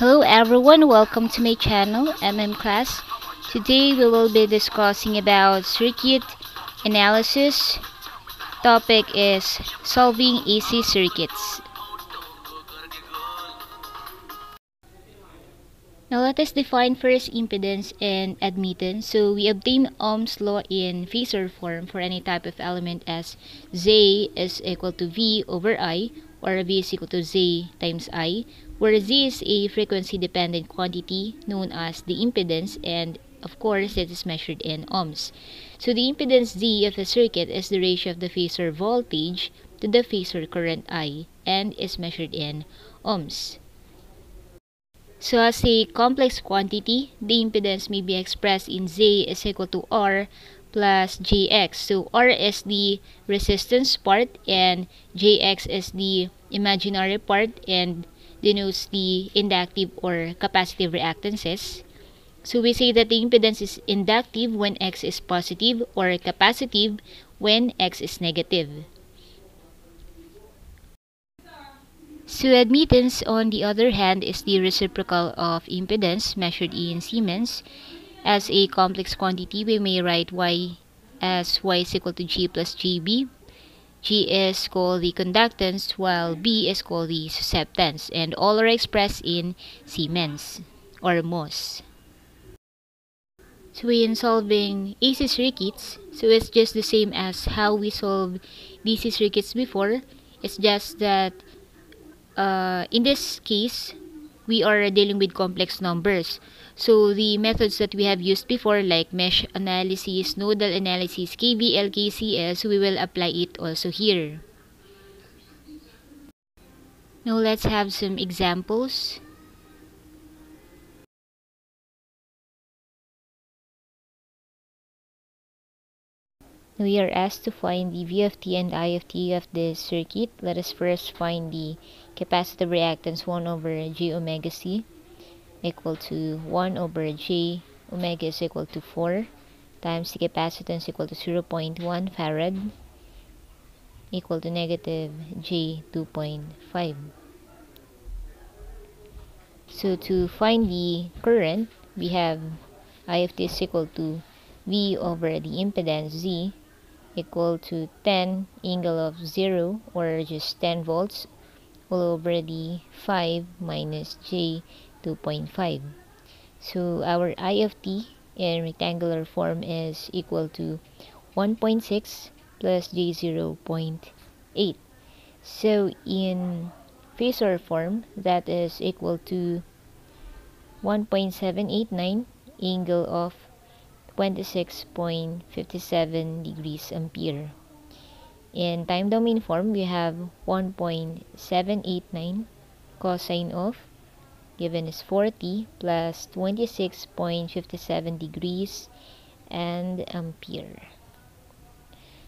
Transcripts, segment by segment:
Hello everyone, welcome to my channel, MM Class. Today we will be discussing about circuit analysis. Topic is solving AC circuits. Now let us define first impedance and admittance. So we obtain Ohm's law in phasor form for any type of element as Z is equal to V over I or V is equal to Z times I where Z is a frequency dependent quantity known as the impedance and of course it is measured in ohms. So the impedance Z of a circuit is the ratio of the phasor voltage to the phasor current I and is measured in ohms. So as a complex quantity, the impedance may be expressed in Z is equal to R plus JX. So R is the resistance part and JX is the imaginary part and denotes the inductive or capacitive reactances. So we say that the impedance is inductive when X is positive or capacitive when X is negative. So admittance, on the other hand, is the reciprocal of impedance measured in Siemens. As a complex quantity, we may write Y as Y is equal to G plus GB. G is called the conductance while B is called the susceptance and all are expressed in Siemens or mhos. So in solving AC circuits, so it's just the same as how we solved DC circuits before. It's just that uh, in this case, we are dealing with complex numbers. So the methods that we have used before like mesh analysis, nodal analysis, KVL, KCL, we will apply it also here. Now let's have some examples. We are asked to find the VFT and IFT of the circuit. Let us first find the capacitive reactance 1 over j omega c equal to 1 over j omega is equal to 4 times the capacitance equal to 0.1 farad equal to negative j 2.5 so to find the current we have I of t is equal to V over the impedance Z equal to 10 angle of 0 or just 10 volts the 5 minus j 2.5 so our I of t in rectangular form is equal to 1.6 plus j 0.8 so in phasor form that is equal to 1.789 angle of 26.57 degrees ampere. In time domain form, we have 1.789 cosine of given is 40 plus 26.57 degrees and ampere.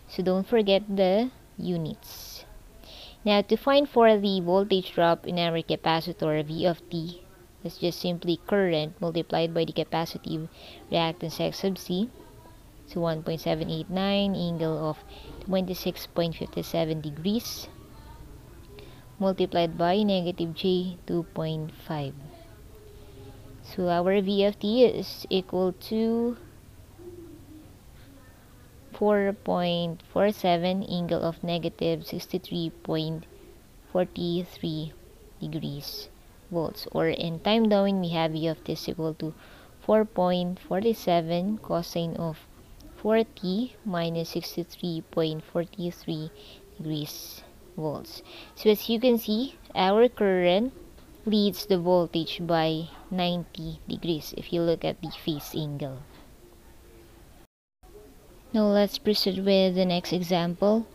So don't forget the units. Now to find for the voltage drop in our capacitor V of t is just simply current multiplied by the capacitive reactance X sub C. So 1.789 angle of 26.57 degrees multiplied by negative J 2.5. So our V of t is equal to 4.47 angle of negative 63.43 degrees volts or in time domain we have u of t is equal to 4.47 cosine of 40 minus 63.43 degrees volts so as you can see our current leads the voltage by 90 degrees if you look at the phase angle now let's proceed with the next example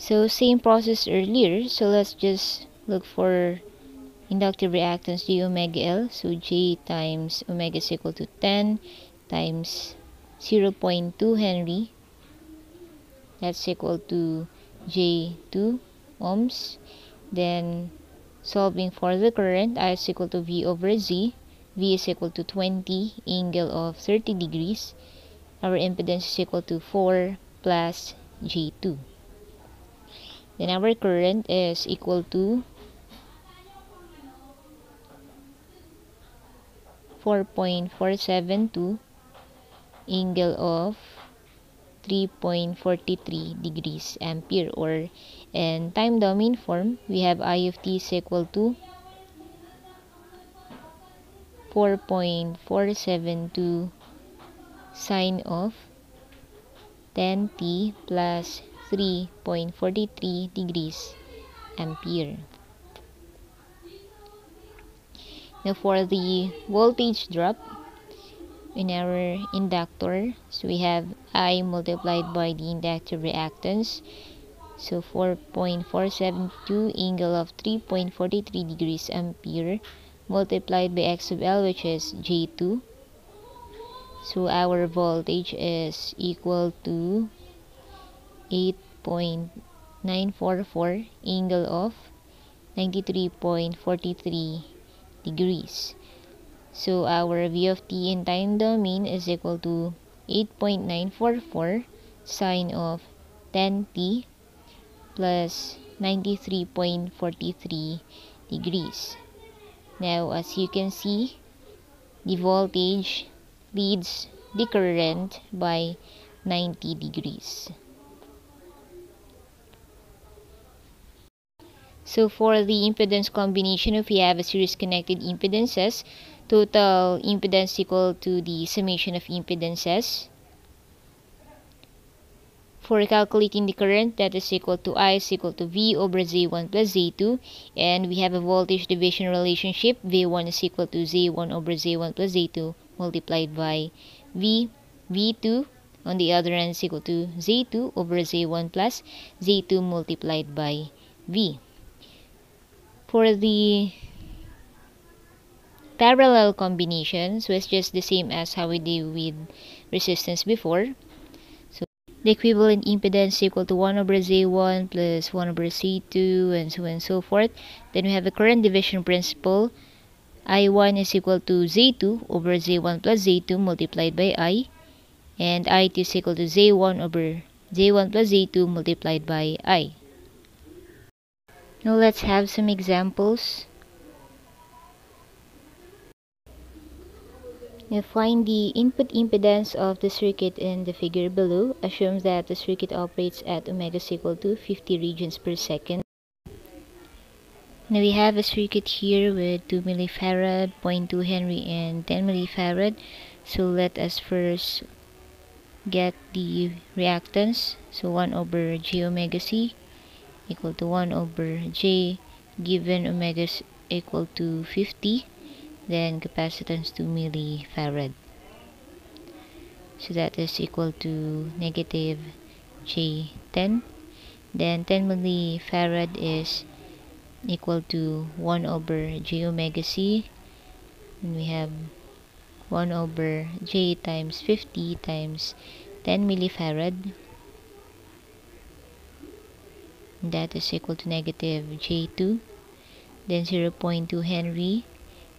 So same process earlier. So let's just look for inductive reactance J omega L. So J times omega is equal to 10 times 0.2 Henry. That's equal to J2 ohms. Then solving for the current, I is equal to V over Z. V is equal to 20 angle of 30 degrees. Our impedance is equal to 4 plus J2. then our current is equal to 4.472 angle of 3.43 degrees ampere or in time domain form we have I of t is equal to 4.472 sine of 10t plus 3.43 degrees ampere. Now for the voltage drop in our inductor, so we have I multiplied by the inductor reactance. So 4.472 angle of 3.43 degrees ampere multiplied by x of L which is J2 so our voltage is equal to 8.944 angle of 93.43 degrees so our v of t in time domain is equal to 8.944 sine of 10t plus 93.43 degrees now as you can see the voltage leads the current by 90 degrees. So for the impedance combination, if we have a series connected impedances, total impedance equal to the summation of impedances. For calculating the current, that is equal to I is equal to V over Z1 plus Z2. And we have a voltage division relationship. V1 is equal to Z1 over Z1 plus Z2 multiplied by V, V2 on the other end is equal to Z2 over Z1 plus Z2 multiplied by V. For the parallel combinations it's just the same as how we did with resistance before. So the equivalent impedance equal to 1 over Z1 plus 1 over Z2 and so on and so forth. Then we have the current division principle I1 is equal to Z2 over Z1 plus Z2 multiplied by I. And I2 is equal to Z1 over Z1 plus Z2 multiplied by I. Now let's have some examples. Now find the input impedance of the circuit in the figure below. Assume that the circuit operates at omega is equal to 50 radians per second. Now we have a circuit here with 2 millifarad, 0.2 Henry, and 10 millifarad. So let us first get the reactance. So 1 over j omega c equal to 1 over j given omega is equal to 50. Then capacitance 2 millifarad. So that is equal to negative j10. Then 10 millifarad is equal to 1 over j omega c and we have 1 over j times 50 times 10 millifarad that is equal to negative j2 then 0.2 henry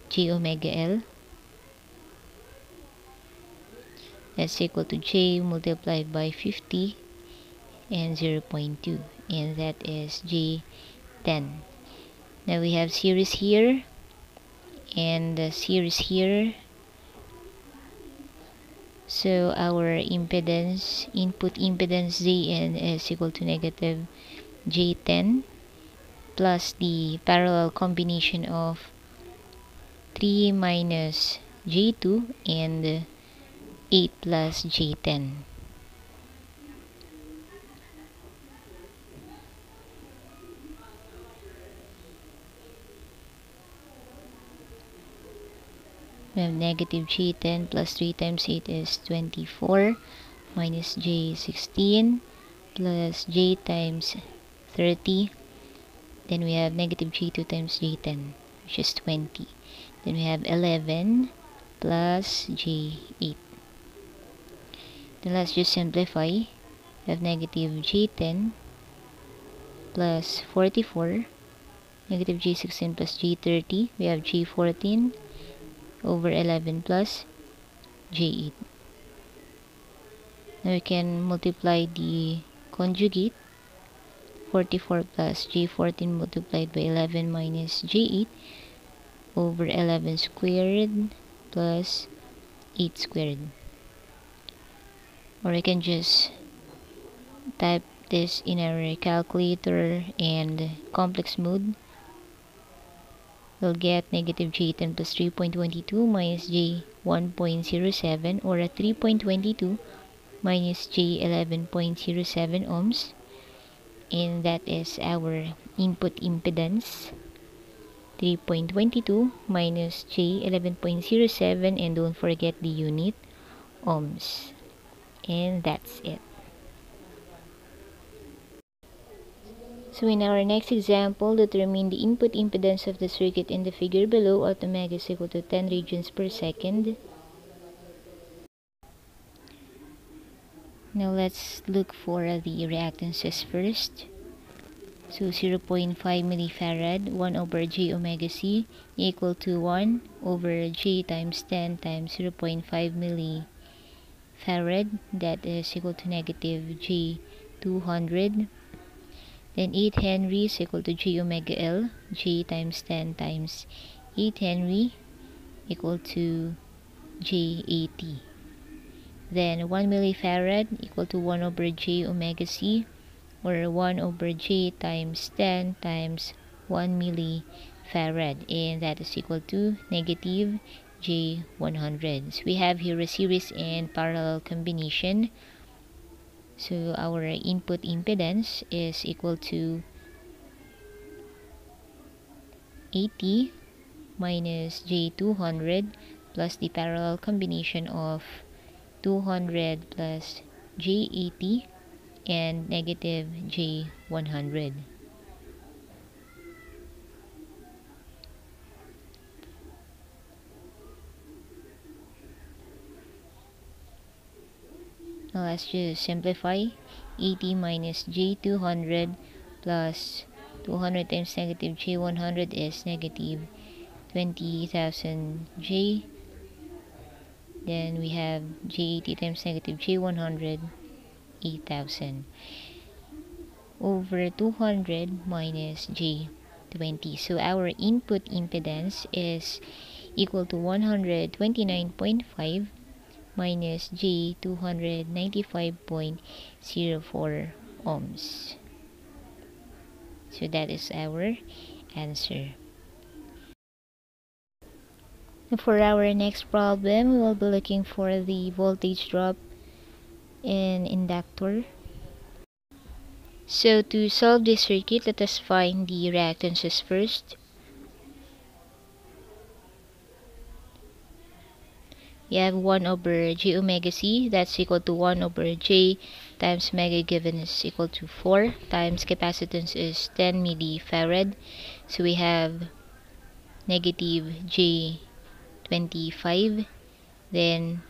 j omega l. That's equal to j multiplied by 50 and 0.2 and that is j10 now we have series here and the series here. So our impedance input impedance Zn is equal to negative J10 plus the parallel combination of 3 minus J2 and 8 plus J10 we have negative j10 plus 3 times 8 is 24 minus j16 plus j times 30 then we have negative j2 times j10 which is 20 then we have 11 plus j8 then let's just simplify. We have negative j10 plus 44 negative j16 plus j30 we have j14 over 11 plus j8 now we can multiply the conjugate 44 plus j14 multiplied by 11 minus j8 over 11 squared plus 8 squared. Or I can just type this in our calculator and complex mode. We'll get negative j10 plus 3.22 minus j 1.07 or a 3.22 minus j 11.07 ohms and that is our input impedance 3.22 minus j 11.07 and don't forget the unit ohms and that's it So in our next example, determine the input impedance of the circuit in the figure below. At omega is equal to 10 radians per second. Now let's look for the reactances first. So 0.5 millifarad 1 over j omega c equal to 1 over j times 10 times 0.5 millifarad that is equal to negative j 200 then 8 Henry is equal to J omega L. J times 10 times 8 Henry equal to J 80. Then 1 millifarad equal to 1 over J omega C or 1 over J times 10 times 1 millifarad and that is equal to negative J 100. So we have here a series and parallel combination so our input impedance is equal to 80 minus J200 plus the parallel combination of 200 plus J80 and negative J100. Now let's just simplify. 80 minus j200 plus 200 times negative j100 is negative 20,000 j. Then we have j80 times negative j100, 8,000 over 200 minus j20. So our input impedance is equal to 129.5 minus J 295.04 ohms. So that is our answer. For our next problem, we will be looking for the voltage drop in inductor. So to solve this circuit, let us find the reactances first. we have 1 over j omega c that's equal to 1 over j times omega given is equal to 4 times capacitance is 10 millifarad so we have negative j 25 then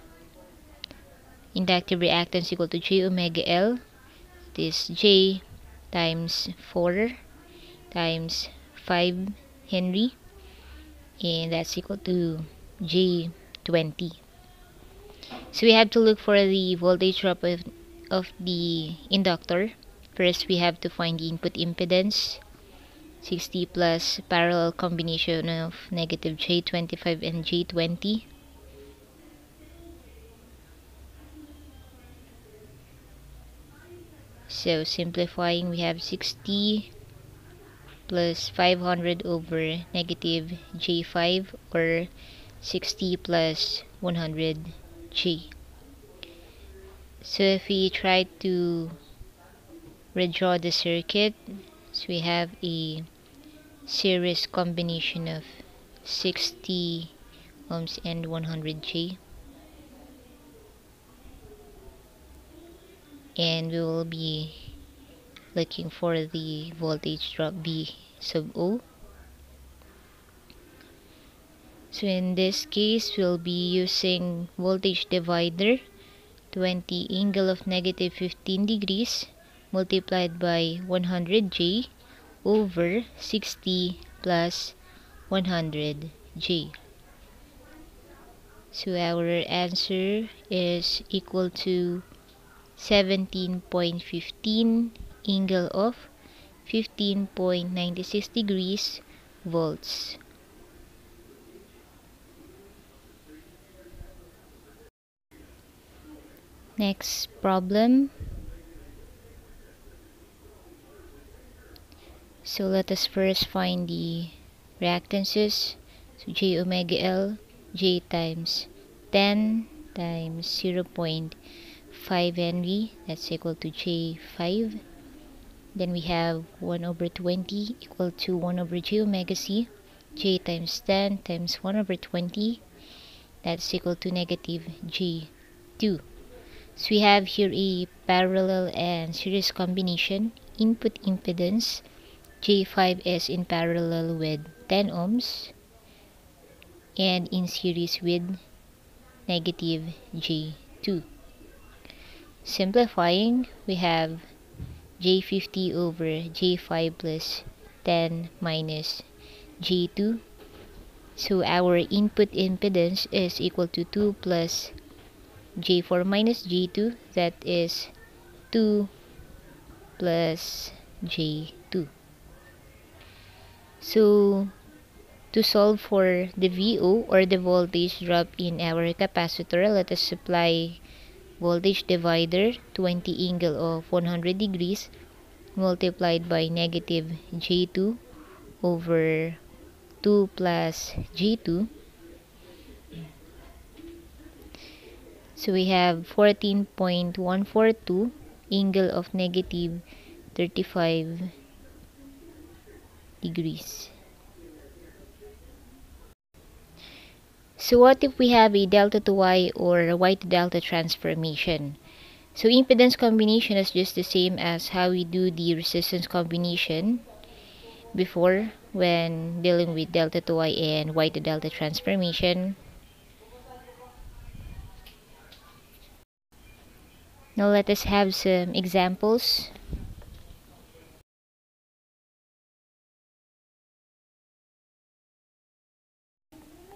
inductive reactance equal to j omega l this j times 4 times 5 henry and that's equal to j 20 so we have to look for the voltage drop of, of the inductor. First we have to find the input impedance 60 plus parallel combination of negative J25 and J20 so simplifying we have 60 plus 500 over negative J5 or 60 plus 100 J. So if we try to redraw the circuit, so we have a series combination of 60 ohms and 100 G. And we will be looking for the voltage drop V sub O. So in this case, we'll be using voltage divider 20 angle of negative 15 degrees multiplied by 100J over 60 plus 100J. So our answer is equal to 17.15 angle of 15.96 degrees volts. Next problem. So let us first find the reactances. So J omega L, J times 10 times 0 0.5 NV, that's equal to J5. Then we have 1 over 20 equal to 1 over J omega C, J times 10 times 1 over 20, that's equal to negative J2. So we have here a parallel and series combination. Input impedance J5 is in parallel with 10 ohms and in series with negative J2. Simplifying, we have J50 over J5 plus 10 minus J2. So our input impedance is equal to 2 plus J4 minus J2 that is 2 plus J2. So to solve for the VO or the voltage drop in our capacitor, let us supply voltage divider 20 angle of 100 degrees multiplied by negative J2 over 2 plus J2 So we have 14.142 angle of negative 35 degrees. So what if we have a delta to y or y to delta transformation? So impedance combination is just the same as how we do the resistance combination before when dealing with delta to y and y to delta transformation. Now let us have some examples.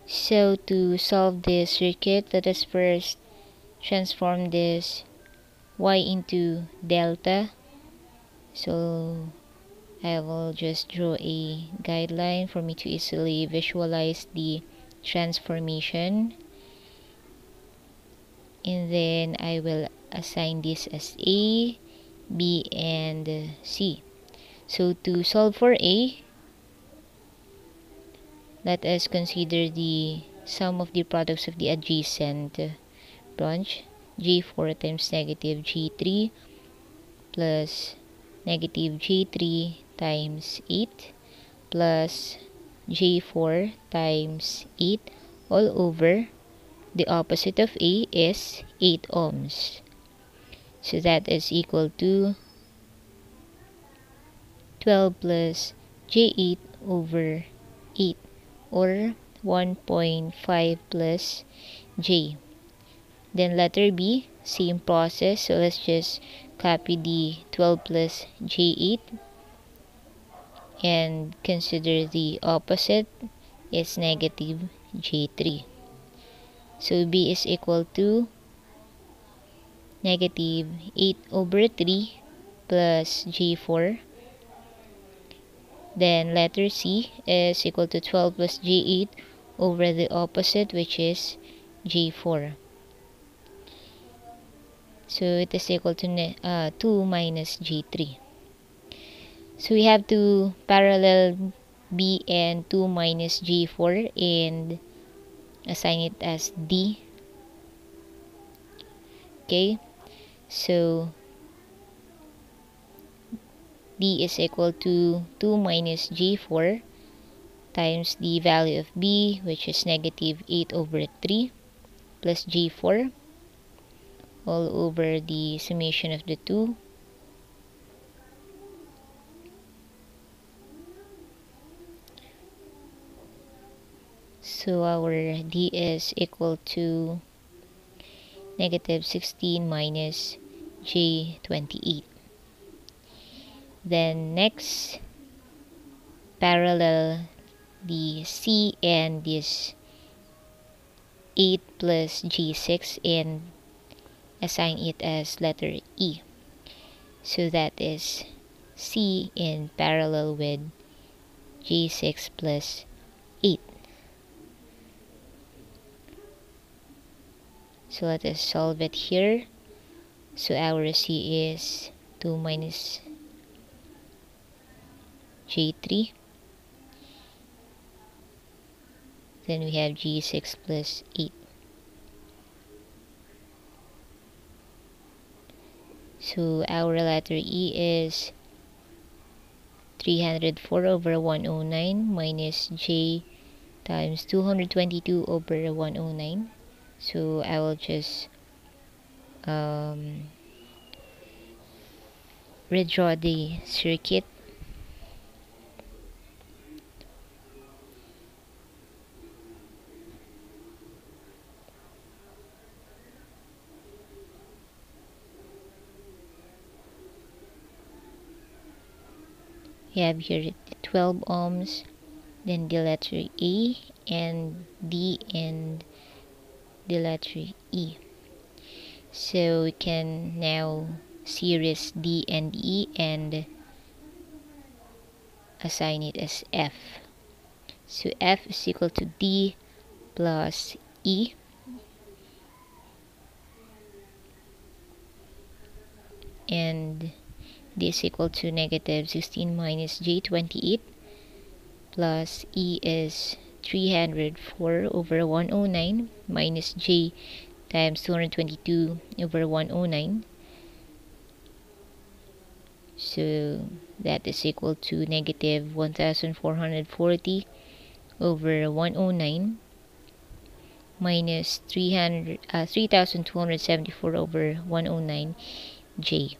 So to solve this circuit, let us first transform this y into delta. So I will just draw a guideline for me to easily visualize the transformation. And then I will assign this as A, B, and C. So to solve for A, let us consider the sum of the products of the adjacent branch G4 times negative G3 plus negative G3 times 8 plus J4 times 8 all over the opposite of A is 8 ohms. So that is equal to 12 plus J8 over 8 or 1.5 plus J. Then letter B, same process. So let's just copy the 12 plus J8 and consider the opposite is negative J3. So B is equal to negative 8 over 3 plus J4. Then letter C is equal to 12 plus J8 over the opposite which is G4. So it is equal to uh, 2 minus G3. So we have to parallel B and 2 minus G4 and assign it as D. Okay. So D is equal to 2 minus G4 times the value of B which is negative 8 over 3 plus G4 all over the summation of the two so our D is equal to negative 16 minus J28. Then next, parallel the C and this 8 plus G6 and assign it as letter E. So that is C in parallel with G6 plus 8. So let us solve it here. So our C is 2 minus J3. Then we have G6 plus 8. So our letter E is 304 over 109 minus J times 222 over 109. So I will just um, redraw the circuit we have here 12 ohms then the letter A and D and the letter E. So we can now series D and E and assign it as F. So F is equal to D plus E. And this equal to negative 16 minus j28 plus e is 304 over 109 minus j times 222 over 109 so that is equal to negative 1440 over 109 minus 300 uh, 3274 over 109 j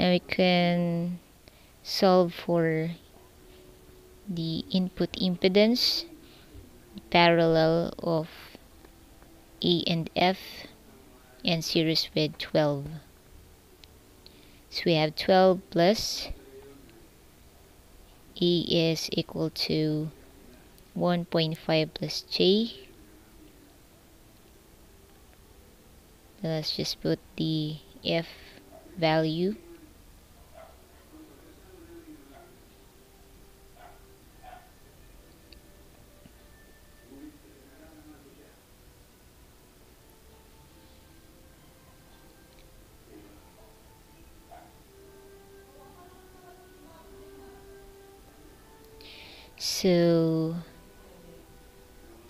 now we can solve for the input impedance parallel of A and F and series with 12 so we have 12 plus E is equal to 1.5 plus J. Let's just put the F value so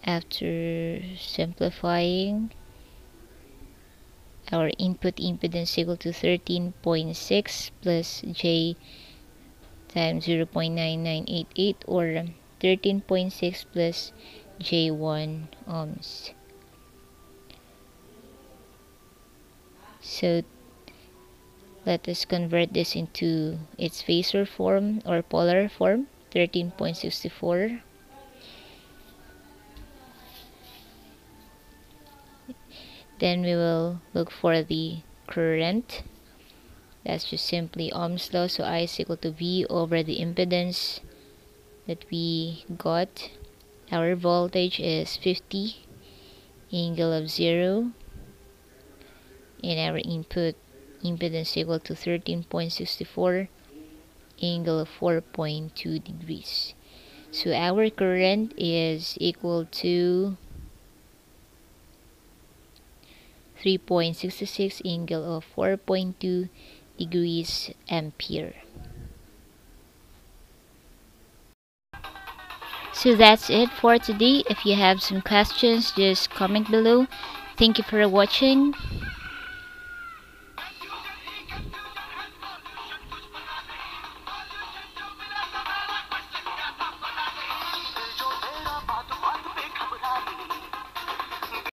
after simplifying our input impedance equal to 13.6 plus j times 0.9988 or 13.6 plus j1 ohms. So let us convert this into its phasor form or polar form 13.64 then we will look for the current. That's just simply Ohm's law. So I is equal to V over the impedance that we got. Our voltage is 50 angle of 0 and our input impedance equal to 13.64 angle of 4.2 degrees. So our current is equal to 3.66 angle of 4.2 degrees ampere. So that's it for today. If you have some questions just comment below. Thank you for watching